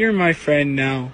You're my friend now.